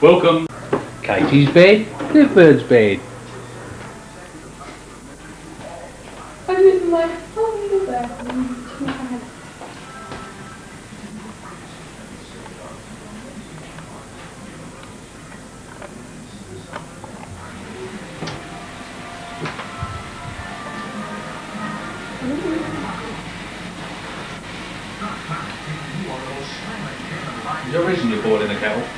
Welcome. Katie's bed, Clifford's bed. I'm in my humble bedroom. Is there a reason you're boiling the kettle?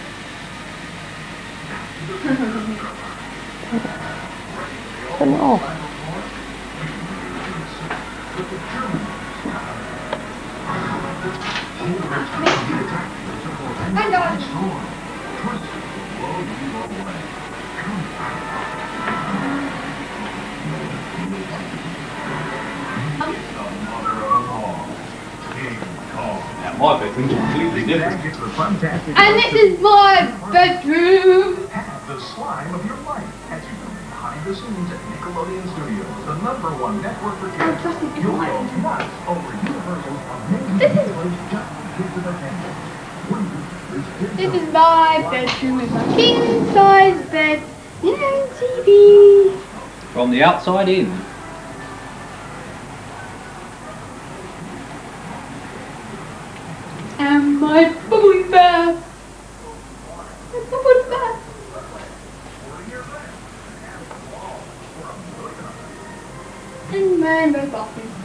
And this is my bedroom. Have the slime of your life as you come in behind the scenes at Nickelodeon Studios, the number one network for kids. just need You'll go nuts over Universal's amazing This is- stories just for kids of attention. This is my bedroom with my king size bed. You know, TV. From the outside in. And my bubbly bath. My bubbly bath. And my my bathroom.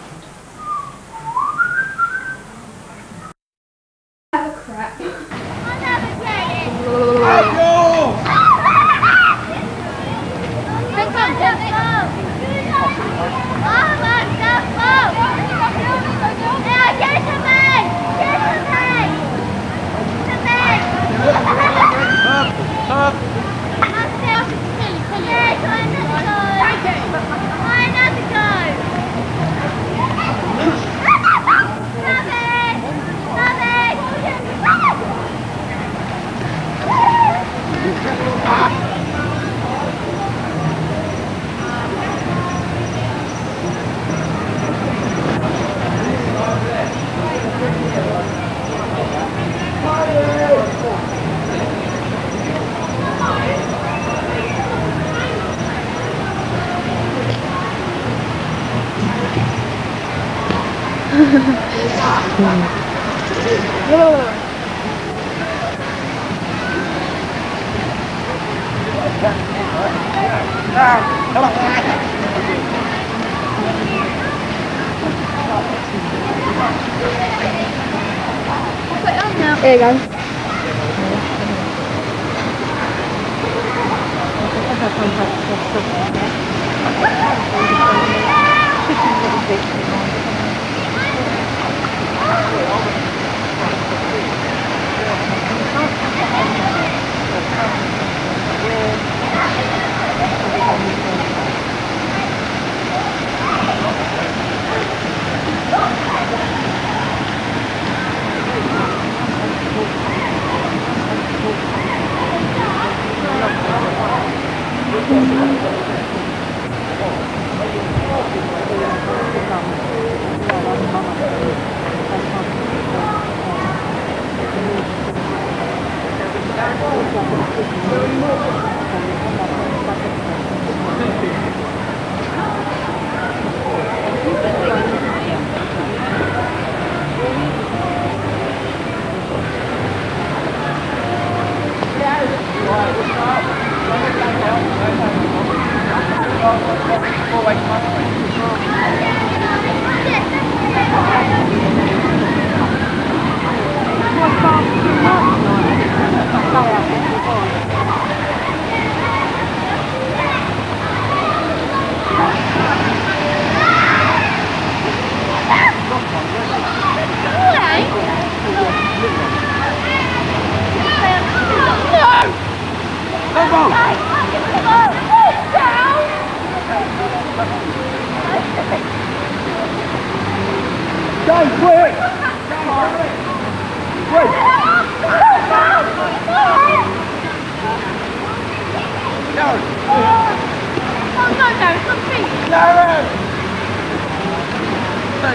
嗯嗯嗯 There you go.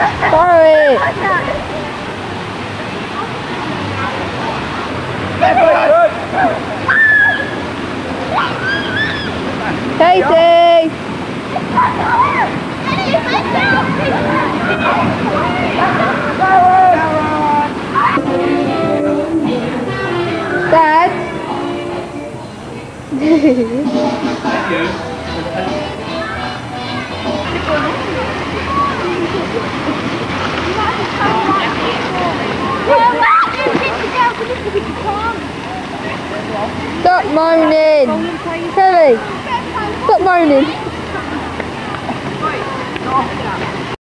Sorry. Katie. Moaning. Kelly. Stop moaning.